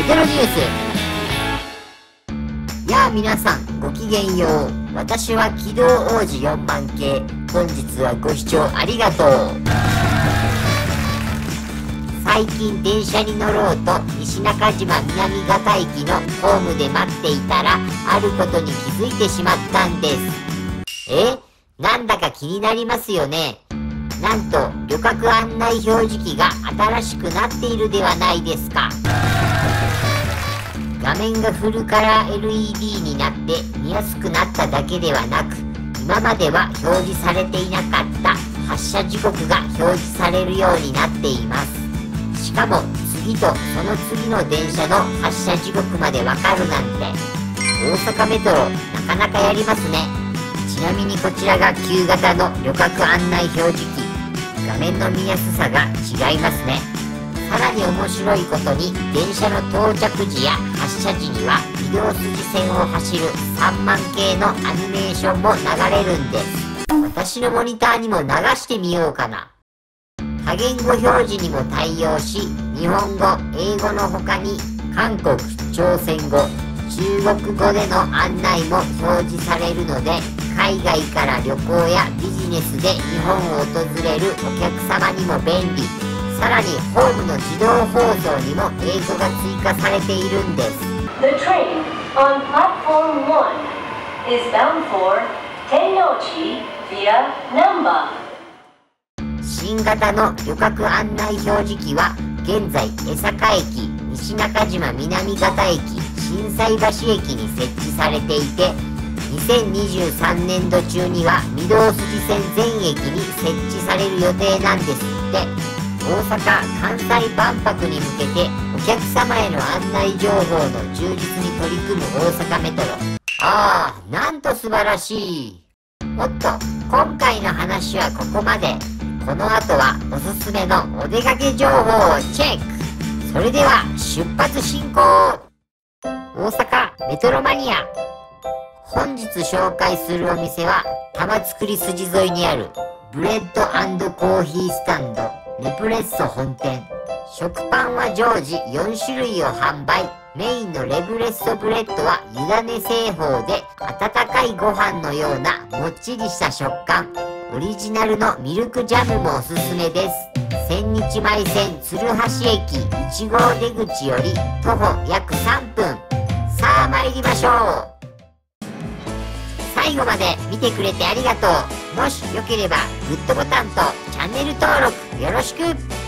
メトロニュース。やあ皆さんごきげんよう。私は機動王子4万系。本日はご視聴ありがとう。最近電車に乗ろうと西中島南方駅のホームで待っていたらあることに気づいてしまったんです。え？なんだか気になりますよね。なんと旅客案内表示器が新しくなっているではないですか。画面がフルカラー LED になって見やすくなっただけではなく今までは表示されていなかった発車時刻が表示されるようになっています。しかも次とその次の電車の発車時刻までわかるなんて大阪メトロなかなかやりますね。ちなみにこちらが旧型の旅客案内表示器。画面の見やすさが違いますね。さらに面白いことに電車の到着時や発車時には移動筋線を走る3万系のアニメーションも流れるんです。私のモニターにも流してみようかな。多言語表示にも対応し日本語英語の他に韓国朝鮮語中国語での案内も表示されるので海外から旅行やビジネスで日本を訪れるお客様にも便利。さらにホームの自動放送にも英語が追加されているんです The train on platform 1 is bound for Tennochi via Namba. 新型の旅客案内表示器は現在江坂駅西中島南方駅心斎橋駅に設置されていて2023年度中には御堂筋線全駅に設置される予定なんですって大阪・関西万博に向けてお客様への案内情報の充実に取り組む大阪メトロ。ああなんと素晴らしい。おっと今回の話はここまで。この後はおすすめのお出かけ情報をチェック。それでは出発進行。大阪メトロマニア。本日紹介するお店は玉造筋沿いにあるブレッドコーヒースタンド。レブレッソ本店。食パンは常時4種類を販売。メインのレブレッソブレッドは湯種製法で温かいご飯のようなもっちりした食感。オリジナルのミルクジャムもおすすめです。千日前線鶴橋駅。1号出口より徒歩約3分。さあ参りましょう。最後まで見てくれてありがとう。もしよければグッドボタンとチャンネル登録よろしく。